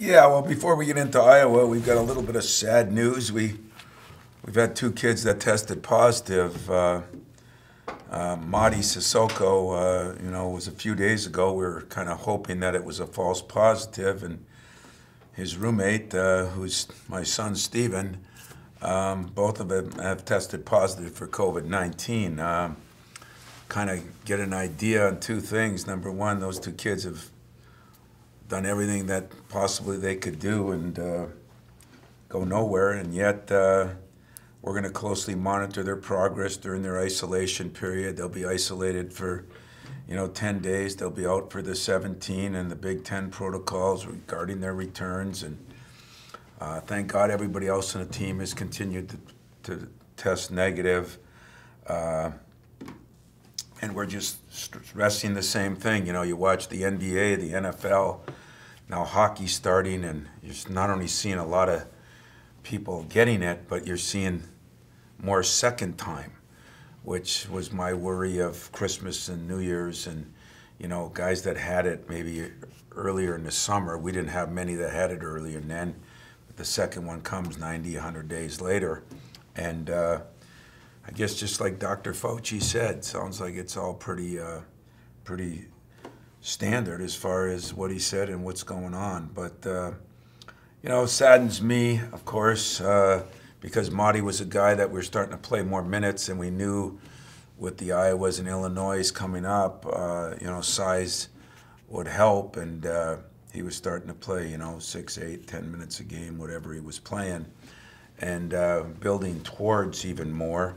Yeah, well, before we get into Iowa, we've got a little bit of sad news. We we've had two kids that tested positive. Uh, uh, Mady Sissoko, uh, you know, was a few days ago. We were kind of hoping that it was a false positive, and his roommate, uh, who's my son Steven, um, both of them have tested positive for COVID 19. Um, kind of get an idea on two things. Number one, those two kids have done everything that possibly they could do and uh, go nowhere. And yet, uh, we're going to closely monitor their progress during their isolation period. They'll be isolated for, you know, 10 days. They'll be out for the 17 and the Big Ten protocols regarding their returns. And uh, thank God everybody else on the team has continued to, to test negative. And we're just stressing the same thing. You know, you watch the NBA, the NFL, now hockey starting, and you're not only seeing a lot of people getting it, but you're seeing more second time, which was my worry of Christmas and New Year's, and you know, guys that had it maybe earlier in the summer. We didn't have many that had it earlier, and then the second one comes 90, 100 days later, and. Uh, I guess just like Dr. Fauci said, sounds like it's all pretty, uh, pretty standard as far as what he said and what's going on. But uh, you know, saddens me, of course, uh, because Mady was a guy that we are starting to play more minutes, and we knew with the Iowas and Illinois coming up, uh, you know, size would help, and uh, he was starting to play, you know, six, eight, ten minutes a game, whatever he was playing, and uh, building towards even more.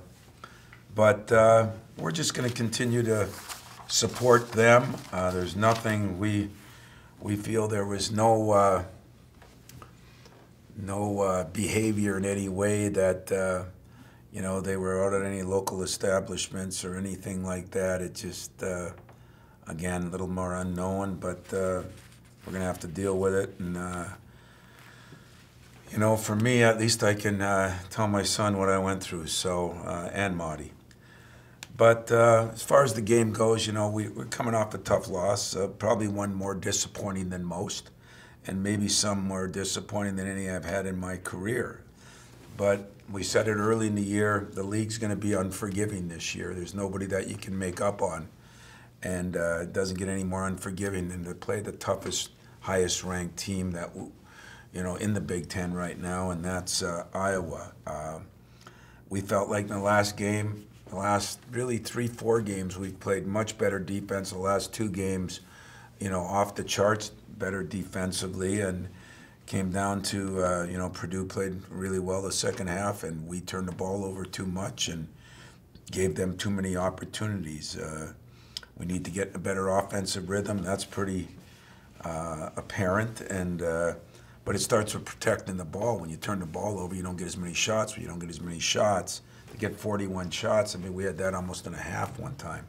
But uh, we're just going to continue to support them. Uh, there's nothing we we feel there was no uh, no uh, behavior in any way that uh, you know they were out at any local establishments or anything like that. It just uh, again a little more unknown, but we're going to have to deal with it and you know, for me, at least I can uh, tell my son what I went through. So, uh, and Mady. But uh, as far as the game goes, you know, we, are coming off a tough loss, uh, probably one more disappointing than most, and maybe some more disappointing than any I've had in my career. But we said it early in the year, the league's going to be unforgiving this year. There's nobody that you can make up on. And uh, it doesn't get any more unforgiving than to play the toughest, highest ranked team that, you know, in the Big Ten right now, and that's uh, Iowa. Uh, we felt like in the last game, the last really three, four games, we've played much better defense. The last two games, you know, off the charts, better defensively, and came down to uh, you know Purdue played really well the second half, and we turned the ball over too much and gave them too many opportunities. Uh, we need to get a better offensive rhythm. That's pretty uh, apparent, and uh, but it starts with protecting the ball. When you turn the ball over, you don't get as many shots. When you don't get as many shots to get 41 shots. I mean, we had that almost in a half one time.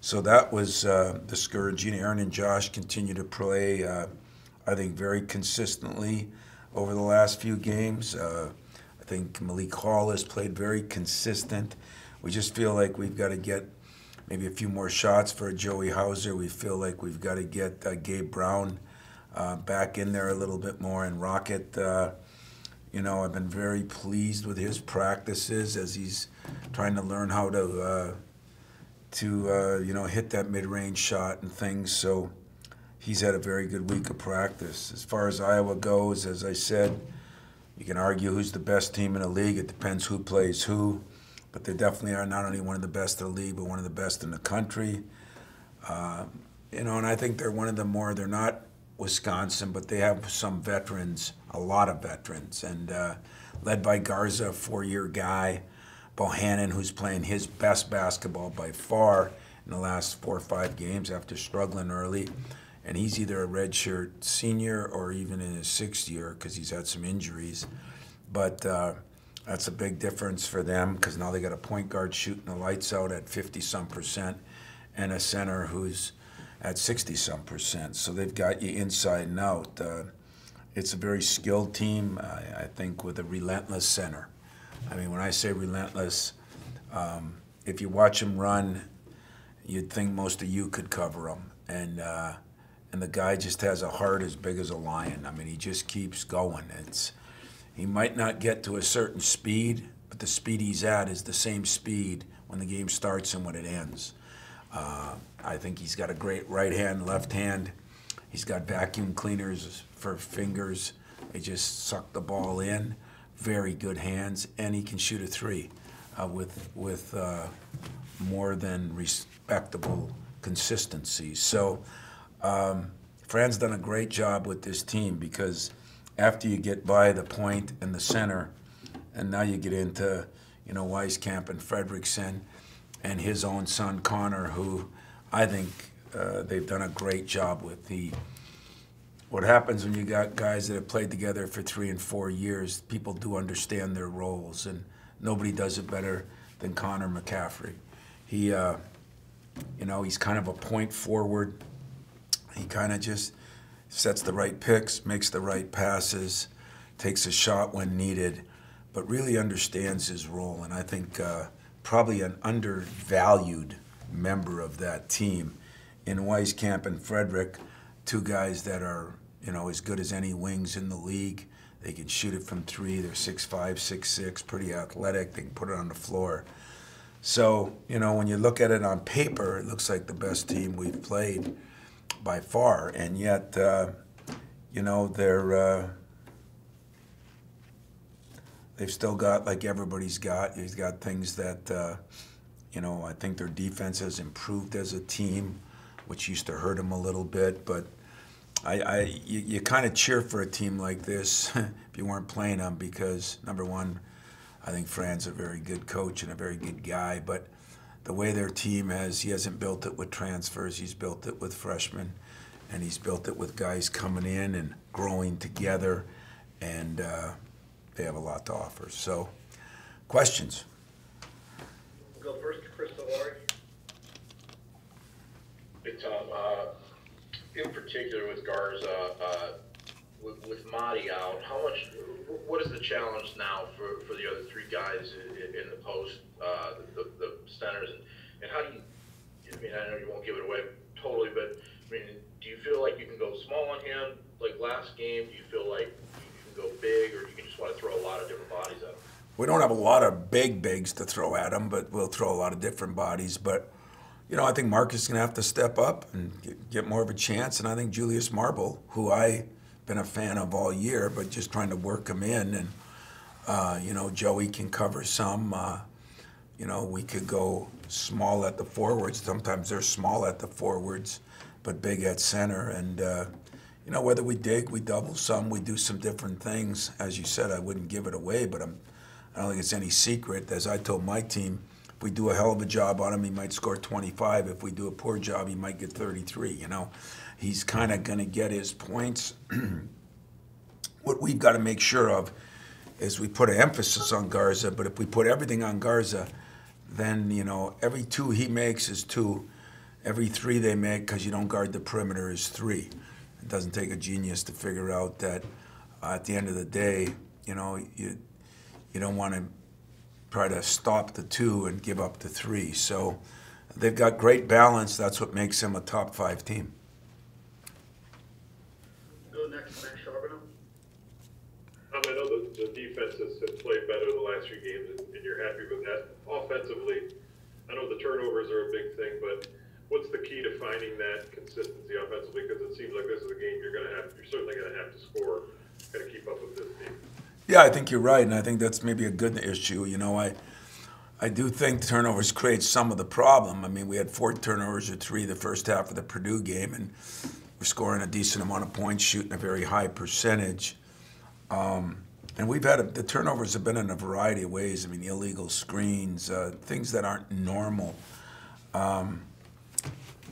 So that was uh, discouraging. Aaron and Josh continue to play, uh, I think, very consistently over the last few games. Uh, I think Malik Hall has played very consistent. We just feel like we've got to get maybe a few more shots for Joey Hauser. We feel like we've got to get uh, Gabe Brown uh, back in there a little bit more and Rocket uh, you know, I've been very pleased with his practices as he's trying to learn how to uh, to uh, you know hit that mid-range shot and things. So he's had a very good week of practice. As far as Iowa goes, as I said, you can argue who's the best team in the league. It depends who plays who, but they definitely are not only one of the best in the league, but one of the best in the country. Uh, you know, and I think they're one of the more. They're not Wisconsin, but they have some veterans, a lot of veterans, and uh, led by Garza, four-year guy, Bohannon, who's playing his best basketball by far in the last four or five games after struggling early, and he's either a redshirt senior or even in his sixth year because he's had some injuries, but. Uh, that's a big difference for them because now they got a point guard shooting the lights out at 50 some percent and a center who's at 60 some percent. So they've got you inside and out. Uh, it's a very skilled team, I, I, think, with a relentless center. I mean, when I say relentless, um, if you watch him run, you'd think most of you could cover him. And, uh, and the guy just has a heart as big as a lion. I mean, he just keeps going. It's he might not get to a certain speed, but the speed he's at is the same speed when the game starts and when it ends. Uh, I think he's got a great right hand, left hand. He's got vacuum cleaners for fingers. They just suck the ball in. Very good hands, and he can shoot a three uh, with with uh, more than respectable consistency. So, um, Fran's done a great job with this team because after you get by the point and the center, and now you get into you know Wieskamp and Fredrickson, and his own son Connor, who I think uh, they've done a great job with the what happens when you got guys that have played together for three and four years, people do understand their roles, and nobody does it better than Connor McCaffrey. He, uh, you know, he's kind of a point forward. He kind of just sets the right picks, makes the right passes, takes a shot when needed, but really understands his role. And I think uh, probably an undervalued member of that team in Wieskamp and Fredrick two guys that are you know as good as any wings in the league. They can shoot it from three. They're six five, six six, pretty athletic. They can put it on the floor. So you know when you look at it on paper, it looks like the best team we've played by far, and yet uh, you know they're. Uh, they've still got like everybody's got. He's got things that, uh, you know, I think their defense has improved as a team, which used to hurt them a little bit. But I, I you, you kind of cheer for a team like this if you weren't playing them because number one, I think Fran's a very good coach and a very good guy, but the way their team has, he hasn't built it with transfers. He's built it with freshmen, and he's built it with guys coming in and growing together, and uh, they have a lot to offer. So, questions. We'll go first to Chris. Hey, Tom, uh, in particular with Garza, uh, with, with Marty out, how much, what is the challenge now for, for the other three guys in, in the post, uh, the, the centers, and, and how do you, I mean, I know you won't give it away totally, but, I mean, do you feel like you can go small on him, like last game? Do you feel like you can go big, or do you just want to throw a lot of different bodies at him? We don't have a lot of big bigs to throw at him, but we'll throw a lot of different bodies. But you know, I think Marcus is going to have to step up and get, get, more of a chance. And I think Julius Marble, who I've been a fan of all year, but just trying to work him in. And, uh, you know, Joey can cover some. Uh, you know, we could go small at the forwards. Sometimes they're small at the forwards, but big at center. And, uh, you know, whether we dig, we double some, we do some different things. As you said, I wouldn't give it away, but I'm, I don't think it's any secret. As I told my team, if we do a hell of a job on him, he might score 25. If we do a poor job, he might get 33. You know, he's kind of going to get his points. what we've got to make sure of is we put an emphasis on Garza, but if we put everything on Garza, then, you know, every two he makes is two. Every three they make, because you don't guard the perimeter, is three. It doesn't take a genius to figure out that uh, at the end of the day, you know, you, you don't want to try to stop the two and give up the three. So they've got great balance. That's what makes them a top five team. Go next, Matt Charbonneau. Um, I know the, the defense has, has played better the last few games, and, and you're happy with that. Offensively, I know the turnovers are a big thing, but what's the key to finding that consistency offensively? Because it seems like this is a game you're going to have, you're certainly going to have to score, got to keep up with this team. Yeah, I think you're right, and I think that's maybe a good issue. You know, I I do think turnovers create some of the problem. I mean, we had four turnovers or three the first half of the Purdue game, and we're scoring a decent amount of points, shooting a very high percentage. Um, and we've had a, the turnovers have been in a variety of ways. I mean, illegal screens, uh, things that aren't normal. Um,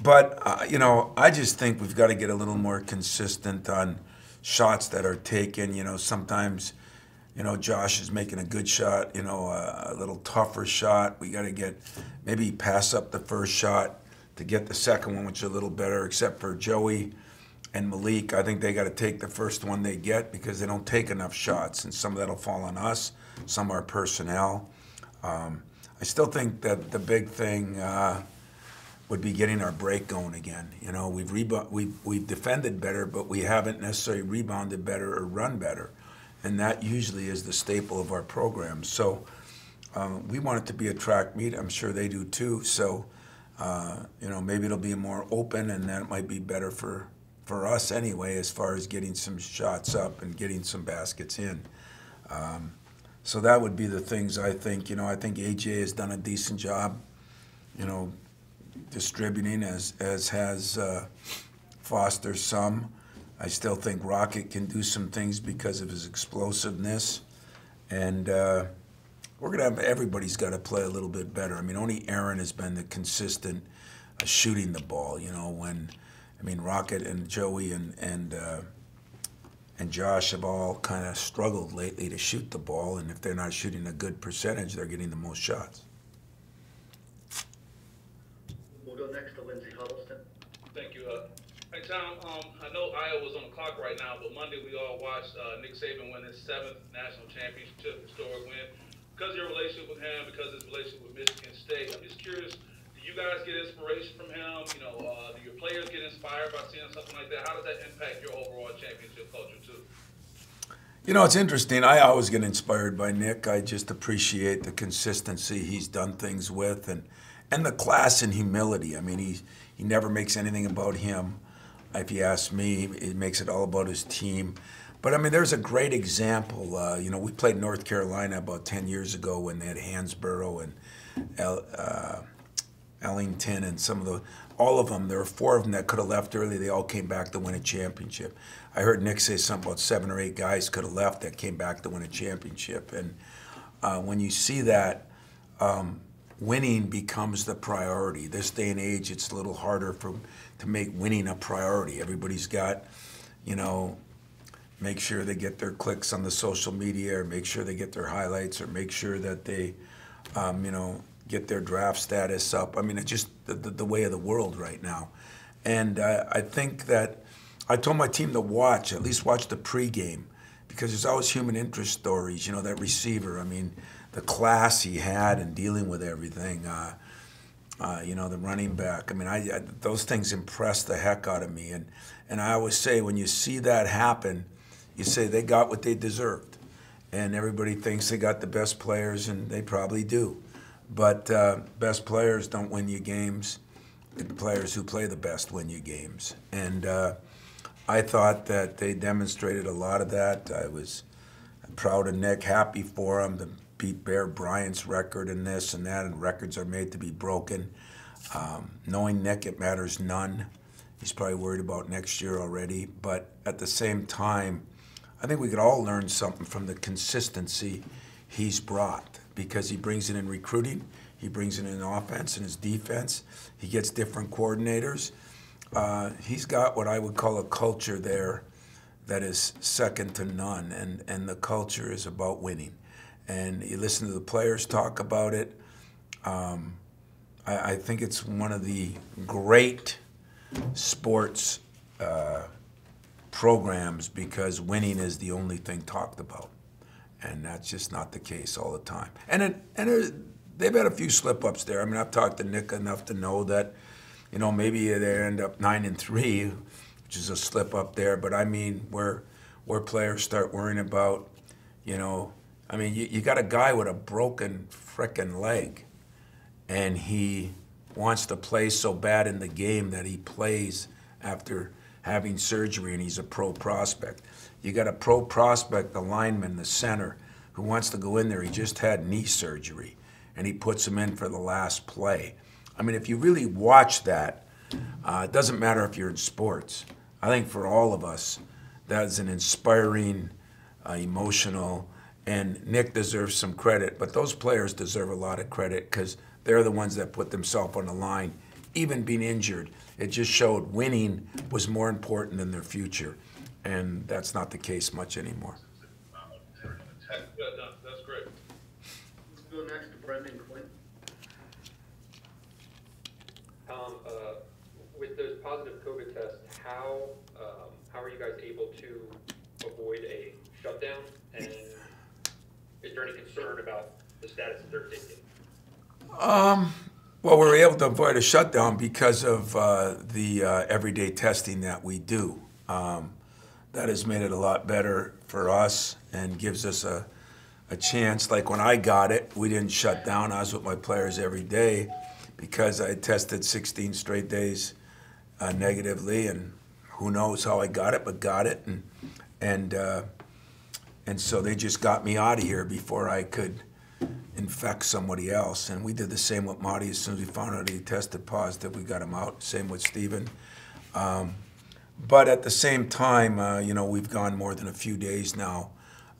but uh, you know, I just think we've got to get a little more consistent on shots that are taken. You know, sometimes you know, Josh is making a good shot, you know, a, a little tougher shot. We got to get maybe pass up the first shot to get the second one, which is a little better, except for Joey and Malik. I think they got to take the first one they get because they don't take enough shots, and some of that'll fall on us, some our personnel. Um, I still think that the big thing, uh, would be getting our break going again. You know, we've rebo- we've we've defended better, but we haven't necessarily rebounded better or run better, and that usually is the staple of our program. So um, we want it to be a track meet. I'm sure they do too. So uh, you know, maybe it'll be more open, and that might be better for for us anyway, as far as getting some shots up and getting some baskets in. Um, so that would be the things I think. You know, I think AJ has done a decent job. You know, distributing as as has uh, Foster some. I still think Rocket can do some things because of his explosiveness, and uh, we're gonna have everybody's got to play a little bit better. I mean, only Aaron has been the consistent uh, shooting the ball. You know, when I mean Rocket and Joey and and uh, and Josh have all kind of struggled lately to shoot the ball, and if they're not shooting a good percentage, they're getting the most shots. We'll go next to Lindsey Huddleston. Thank you. Tom, um, I know Iowa's on the clock right now, but Monday we all watched uh, Nick Saban win his seventh national championship, historic win. Because of your relationship with him, because of his relationship with Michigan State, I'm just curious, do you guys get inspiration from him? You know, uh, do your players get inspired by seeing something like that? How does that impact your overall championship culture, too? You know, it's interesting. I always get inspired by Nick. I just appreciate the consistency he's done things with and and the class and humility. I mean, he he never makes anything about him. If you ask me, he makes it all about his team. But I mean, there's a great example. Uh, you know, we played North Carolina about 10 years ago when they had Hansbrough and El, uh, Ellington and some of the, all of them. There were four of them that could have left early. They all came back to win a championship. I heard Nick say something about seven or eight guys could have left that came back to win a championship. And uh, when you see that, um, winning becomes the priority. This day and age, it's a little harder for to make winning a priority. Everybody's got, you know, make sure they get their clicks on the social media, or make sure they get their highlights, or make sure that they, um, you know, get their draft status up. I mean, it's just the, the, the way of the world right now. And uh, I think that I told my team to watch, at least watch the pregame, because there's always human interest stories. You know, that receiver, I mean, the class he had in dealing with everything. Uh, uh, you know, the running back. I mean, I, I, those things impress the heck out of me. And, and I always say, when you see that happen, you say they got what they deserved. And everybody thinks they got the best players, and they probably do. But uh, best players don't win you games. The players who play the best win you games. And uh, I thought that they demonstrated a lot of that. I was proud of Nick, happy for him to beat Bear Bryant's record and this and that, and records are made to be broken. Um, knowing Nick, it matters none. He's probably worried about next year already. But at the same time, I think we could all learn something from the consistency he's brought because he brings it in recruiting, he brings it in offense and his defense, he gets different coordinators. Uh, he's got what I would call a culture there that is second to none, and, and the culture is about winning. And you listen to the players talk about it. Um, I, I, think it's one of the great sports uh, programs because winning is the only thing talked about, and that's just not the case all the time. And it, and it, they've had a few slip ups there. I mean, I've talked to Nick enough to know that, you know, maybe they end up nine and three, which is a slip up there. But I mean, where where players start worrying about, you know, I mean, you, you got a guy with a broken frickin' leg, and he wants to play so bad in the game that he plays after having surgery and he's a pro prospect. You got a pro prospect, the lineman, the center, who wants to go in there. He just had knee surgery and he puts him in for the last play. I mean, if you really watch that, uh, it doesn't matter if you're in sports. I think for all of us, that's an inspiring, uh, emotional, and Nick deserves some credit, but those players deserve a lot of credit because they're the ones that put themselves on the line, even being injured. It just showed winning was more important than their future, and that's not the case much anymore. That's great. We'll go next to Brendan Quinn. Tom, uh, with those positive COVID tests, how, um, how are you guys able to avoid a shutdown? And is there any concern about the status of their ticket? Um, Well, we were able to avoid a shutdown because of uh, the uh, everyday testing that we do. Um, that has made it a lot better for us and gives us a, a chance. Like when I got it, we didn't shut down. I was with my players every day because I tested 16 straight days uh, negatively, and who knows how I got it, but got it, and and uh, and so they just got me out of here before I could infect somebody else. And we did the same with Marty. As soon as we found out he tested positive, we got him out. Same with Steven. Um, but at the same time, uh, you know, we've gone more than a few days now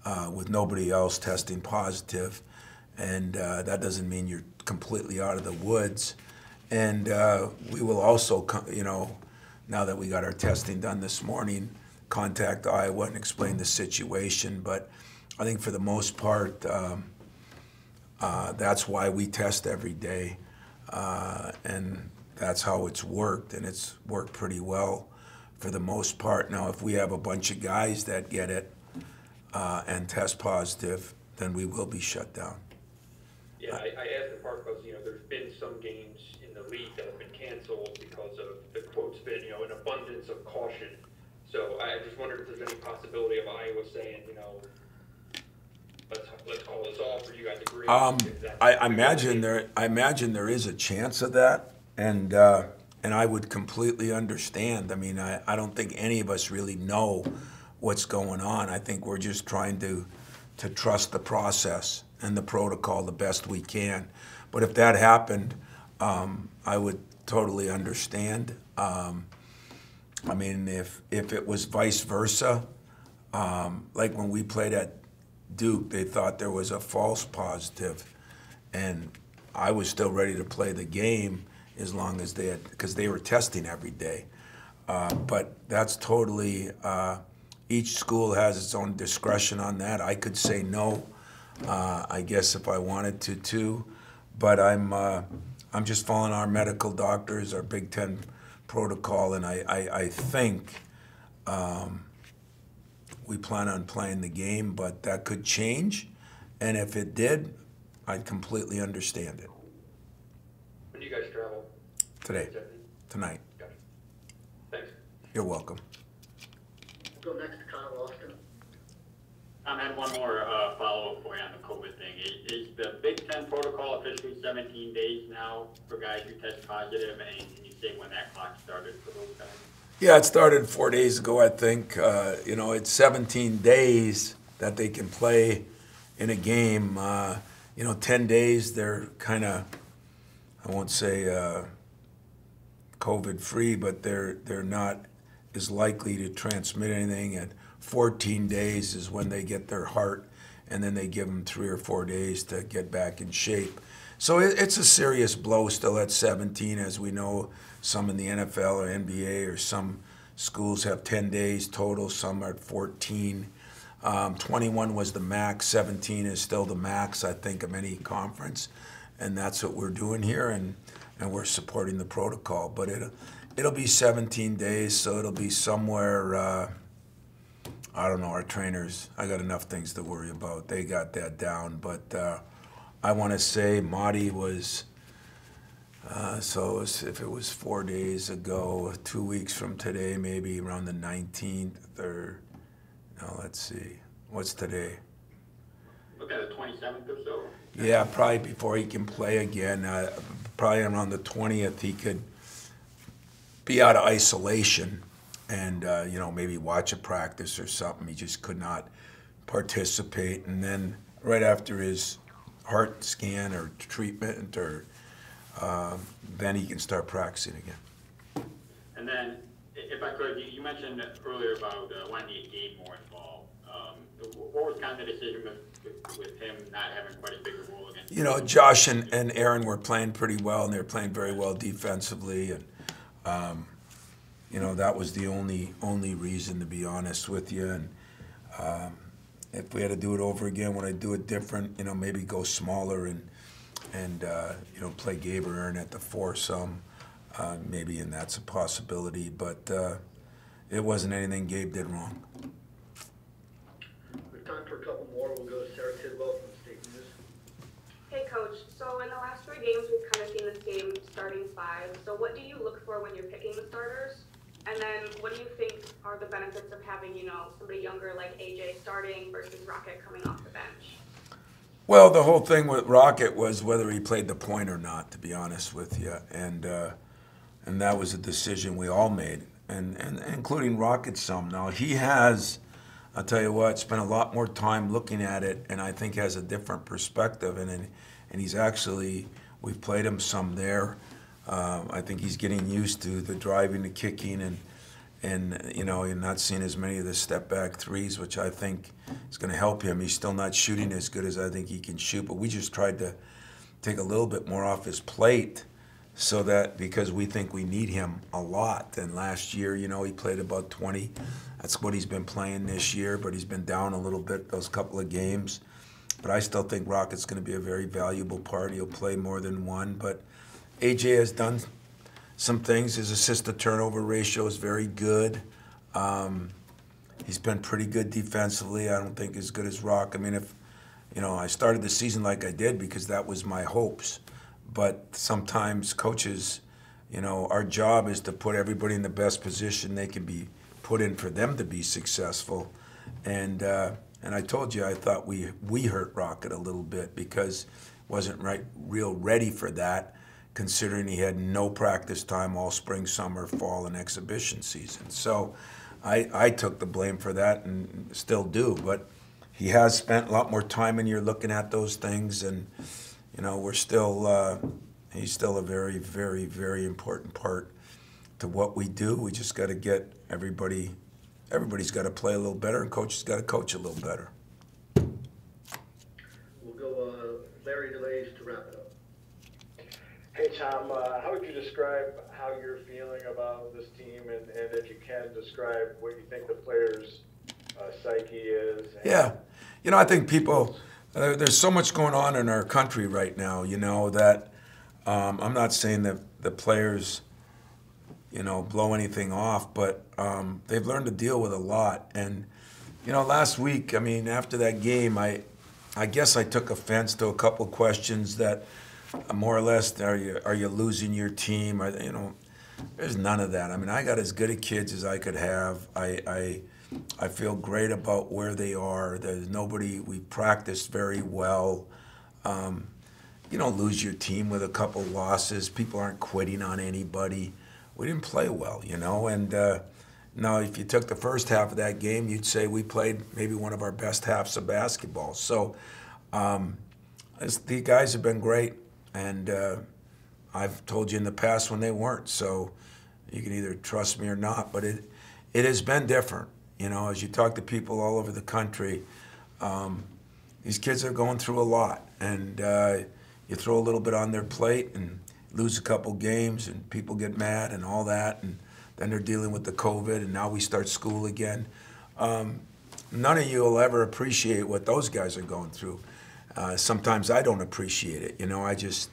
uh, with nobody else testing positive, and uh, that doesn't mean you're completely out of the woods. And uh, we will also, you know, now that we got our testing done this morning, contact Iowa and explain the situation. But I think for the most part, um, uh, that's why we test every day, uh, and that's how it's worked, and it's worked pretty well for the most part. Now, if we have a bunch of guys that get it uh, and test positive, then we will be shut down. Yeah, I, I asked in part because, you know, there's been some games in the league that have been canceled because of the quote's been, you know, an abundance of caution. So I just wondered if there's any possibility of Iowa saying, you know, let's, let's call this off, or you guys agree? Um, I, I imagine there, I imagine there is a chance of that, and, uh, and I would completely understand. I mean, I, I don't think any of us really know what's going on. I think we're just trying to, to trust the process and the protocol the best we can. But if that happened, um, I would totally understand. Um, I mean, if, if it was vice versa, um, like when we played at Duke, they thought there was a false positive, and I was still ready to play the game as long as they had, because they were testing every day. Uh, but that's totally, uh, each school has its own discretion on that. I could say no, uh, I guess if I wanted to too, but I'm, uh, I'm just following our medical doctors, our Big Ten protocol, and I, I, I think um, we plan on playing the game, but that could change. And if it did, I'd completely understand it When do you guys travel? today, tonight. Gotcha. Thanks. You're welcome. We'll go next to Kyle Austin. Tom, I had one more uh, follow-up for you on the COVID thing. Is- Is the Big Ten protocol officially 17 days now for guys who test positive? And can you say when that clock started for those guys? Yeah, it started four days ago, I think. Uh, you know, it's 17 days that they can play in a game. Uh, you know, 10 days they're kind of, I won't say uh, COVID free, but they're they're not as likely to transmit anything. At 14 days is when they get their heart, and then they give them three or four days to get back in shape. So it, it's a serious blow still at 17, as we know. Some in the NFL or NBA or some schools have 10 days total. Some are at 14. Um, 21 was the max. 17 is still the max, I think, of any conference, and that's what we're doing here, and and we're supporting the protocol. But it it'll be 17 days, so it'll be somewhere. Uh, I don't know. Our trainers, I got enough things to worry about. They got that down, but uh, I want to say Marty was. Uh, so it was, if it was four days ago, two weeks from today, maybe around the 19th or no, let's see. What's today? Look at the 27th or so? Yeah, probably before he can play again. Uh, probably around the 20th, he could be out of isolation and, uh, you know, maybe watch a practice or something. He just could not participate. And then right after his heart scan or treatment, or um, then he can start practicing again. And then, if I could, you- you mentioned earlier about uh, wanting to get more involved. Um, What was kind of the decision with- with him not having quite a big role against? You know, Josh and, and Aaron were playing pretty well, and they were playing very well defensively, and um, you know that was the only only reason, to be honest with you. And um, if we had to do it over again, would I do it different? You know, maybe go smaller and and uh, you know play Gabe or Aaron at the foursome, uh, maybe, and that's a possibility. But uh, it wasn't anything Gabe did wrong. We have time for a couple more. We'll go to Sarah Tidwell from State News. Hey Coach. So in the last three games, we've kind of seen the same starting five. So what do you look for when you're picking the starters? And then what do you think are the benefits of having, you know, somebody younger like AJ starting versus Rocket coming off the bench? Well, the whole thing with Rocket was whether he played the point or not, to be honest with you, and uh, and that was a decision we all made, and, and including Rocket some. Now he has, I'll tell you what, spent a lot more time looking at it, and I think has a different perspective, and and, and he's actually we've played him some there. Um, I think he's getting used to the driving, the kicking, and and you know, you're not seeing as many of the step back threes, which I think is going to help him. He's still not shooting as good as I think he can shoot, but we just tried to take a little bit more off his plate so that because we think we need him a lot. And last year, you know, he played about 20. That's what he's been playing this year, but he's been down a little bit those couple of games. But I still think Rocket's going to be a very valuable part. He'll play more than one, but AJ has done some things. His assist to turnover ratio is very good. Um, he's been pretty good defensively. I don't think as good as Rock. I mean, if you know, I started the season like I did because that was my hopes. But sometimes coaches, you know, our job is to put everybody in the best position they can be put in for them to be successful. And uh, and I told you I thought we we hurt Rocket a little bit because wasn't right real ready for that considering he had no practice time all spring, summer, fall, and exhibition season. So I, I took the blame for that and still do. But he has spent a lot more time in here looking at those things, and you know we're still uh, he's still a very, very, very important part to what we do. We just got to get everybody. Everybody's got to play a little better, and coaches got to coach a little better. We'll go, uh, Larry DeLays to wrap it up. Hey, Tom, uh, how would you describe how you're feeling about this team and, and if you can describe what you think the players' uh, psyche is? Yeah, you know, I think people. Uh, there's so much going on in our country right now. You know that um, I'm not saying that the players, you know, blow anything off, but um, they've learned to deal with a lot. And you know, last week, I mean, after that game, I, I guess I took offense to a couple questions that, more or less, are you are you losing your team? You know, there's none of that. I mean, I got as good a kids as I could have. I, I, I feel great about where they are. There's nobody. We practiced very well. Um, you don't lose your team with a couple losses. People aren't quitting on anybody. We didn't play well, you know. And uh, now, if you took the first half of that game, you'd say we played maybe one of our best halves of basketball. So, um, it's- the guys have been great, and uh, I've told you in the past when they weren't. So, you can either trust me or not. But it it has been different. You know, as you talk to people all over the country, um, these kids are going through a lot, and uh, you throw a little bit on their plate and lose a couple games, and people get mad and all that, and then they're dealing with the COVID, and now we start school again. Um, none of you will ever appreciate what those guys are going through. Uh, sometimes I don't appreciate it. You know, I just,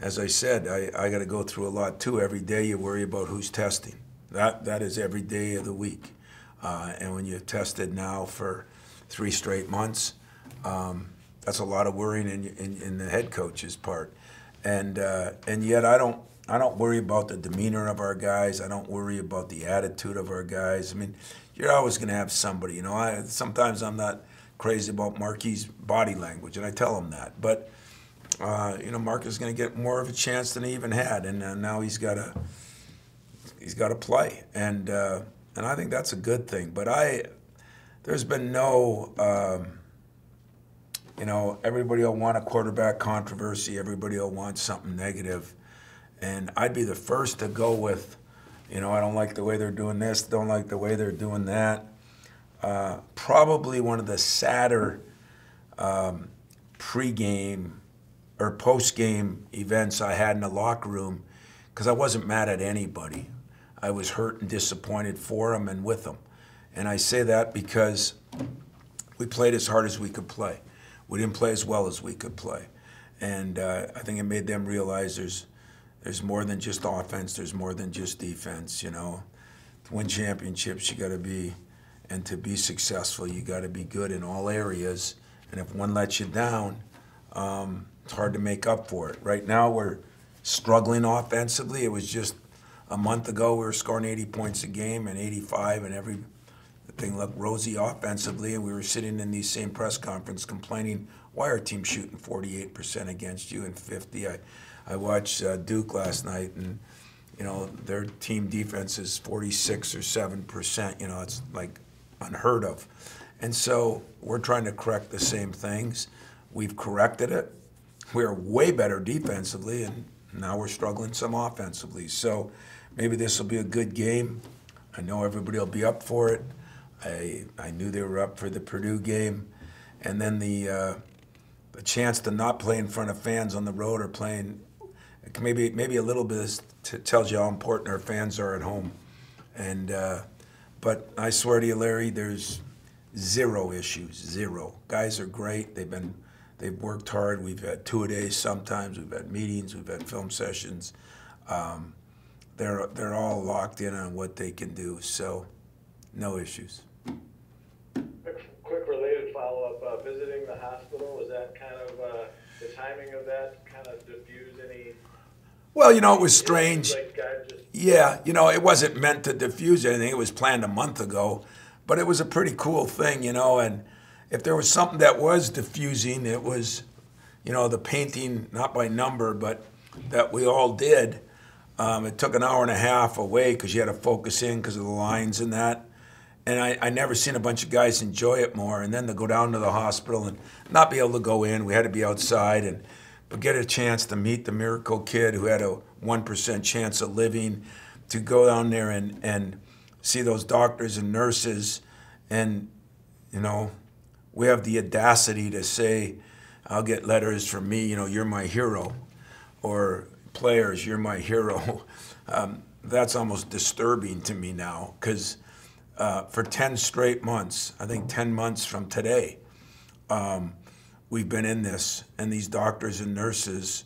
as I said, I, I got to go through a lot too. Every day you worry about who's testing. That that is every day of the week. Uh, and when you're tested now for three straight months, um, that's a lot of worrying in, in, in the head coach's part. And uh, and yet I don't I don't worry about the demeanor of our guys. I don't worry about the attitude of our guys. I mean, you're always going to have somebody. You know, I sometimes I'm not crazy about Marquis' body language, and I tell him that. But uh, you know, Mark is going to get more of a chance than he even had, and uh, now he's got to he's got to play, and uh, and I think that's a good thing. But I, there's been no, um, you know, everybody will want a quarterback controversy. Everybody will want something negative, and I'd be the first to go with, you know, I don't like the way they're doing this. Don't like the way they're doing that. Uh, probably one of the sadder um, pregame or post-game events I had in the locker room because I wasn't mad at anybody. I was hurt and disappointed for them and with them. And I say that because we played as hard as we could play. We didn't play as well as we could play. And uh, I think it made them realize there's, there's more than just offense, there's more than just defense, you know. To win championships, you got to be, and to be successful, you got to be good in all areas. And if one lets you down, um, It's hard to make up for it. Right now, we're struggling offensively. It was just a month ago we were scoring 80 points a game and 85, and every thing looked rosy offensively. And we were sitting in these same press conference complaining, "Why are teams shooting 48% against you and 50?" I, I watched uh, Duke last night, and you know their team defense is 46 or 7 percent. You know, it's like unheard of. And so we're trying to correct the same things. We've corrected it. We're way better defensively, and now we're struggling some offensively. So maybe this will be a good game. I know everybody will be up for it. I, I knew they were up for the Purdue game. And then the, uh, the chance to not play in front of fans on the road or playing, maybe, maybe a little bit tells you how important our fans are at home. And, uh, but I swear to you, Larry, there's zero issues, zero. Guys are great. They've been, they've worked hard. We've had two a days sometimes. We've had meetings. We've had film sessions. Um, they're they're all locked in on what they can do. So, no issues. Quick, quick related follow-up, uh, visiting the hospital, was that kind of, uh, the timing of that kind of diffuse any? Well, you know, it was strange. Like, Yeah, you know, it wasn't meant to diffuse anything. It was planned a month ago, but it was a pretty cool thing, you know. And if there was something that was diffusing, it was, you know, the painting, not by number, but that we all did. Um, it took an hour and a half away because you had to focus in because of the lines and that. And I, I never seen a bunch of guys enjoy it more. And then to go down to the hospital and not be able to go in, we had to be outside and but get a chance to meet the miracle kid who had a one percent chance of living, to go down there and and see those doctors and nurses, and you know, we have the audacity to say, I'll get letters from me, you know, you're my hero, or players, you're my hero. Um, that's almost disturbing to me now because uh, for 10 straight months, I think 10 months from today, um, we've been in this, and these doctors and nurses,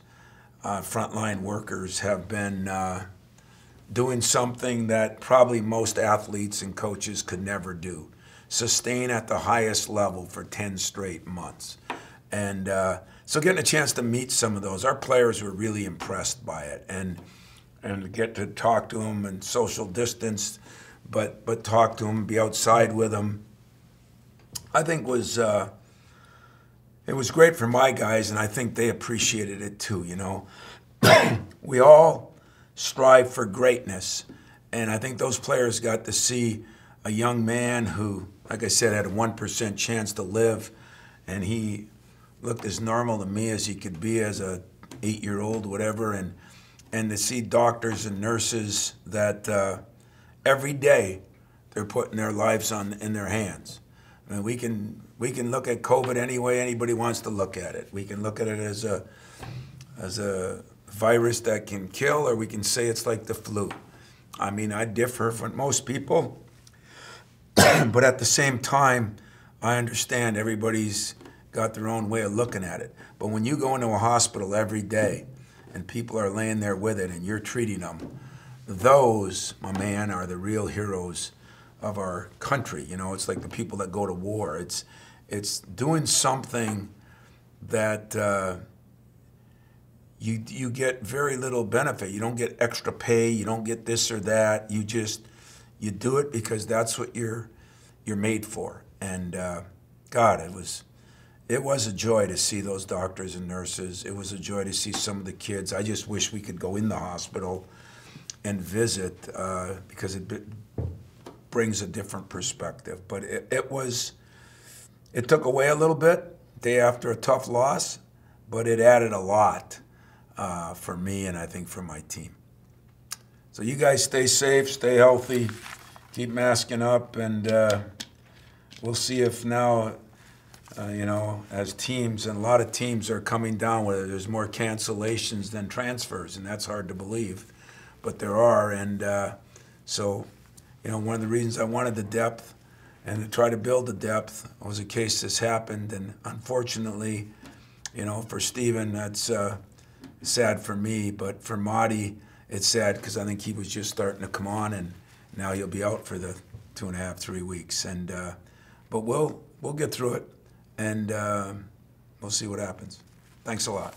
uh, frontline workers, have been uh, doing something that probably most athletes and coaches could never do sustain at the highest level for 10 straight months. And uh, so getting a chance to meet some of those, our players were really impressed by it. And and get to talk to them and social distance, but but talk to them, be outside with them. I think was uh, it was great for my guys, and I think they appreciated it too. You know, we all strive for greatness, and I think those players got to see a young man who, like I said, had a one percent chance to live, and he looked as normal to me as he could be as a eight-year-old, whatever, and and to see doctors and nurses that uh, every day they're putting their lives on in their hands. I mean, we can we can look at COVID any way anybody wants to look at it. We can look at it as a as a virus that can kill, or we can say it's like the flu. I mean, I differ from most people, but at the same time, I understand everybody's got their own way of looking at it. But when you go into a hospital every day and people are laying there with it and you're treating them, those, my man, are the real heroes of our country. You know, it's like the people that go to war. It's it's doing something that uh, you you get very little benefit. You don't get extra pay. You don't get this or that. You just you do it because that's what you're you're made for. And uh, God, it was it was a joy to see those doctors and nurses. It was a joy to see some of the kids. I just wish we could go in the hospital and visit uh, because it brings a different perspective. But it, it was, it took away a little bit day after a tough loss, but it added a lot uh, for me and I think for my team. So you guys stay safe, stay healthy, keep masking up, and uh, we'll see if now uh, you know, as teams, and a lot of teams are coming down where there's more cancellations than transfers, and that's hard to believe, but there are. And uh, so, you know, one of the reasons I wanted the depth and to try to build the depth was a case this happened. And unfortunately, you know, for Steven, that's uh, sad for me, but for Marty, it's sad because I think he was just starting to come on, and now he'll be out for the two and a half, three weeks. And uh, but we'll we'll get through it and uh, we'll see what happens. Thanks a lot.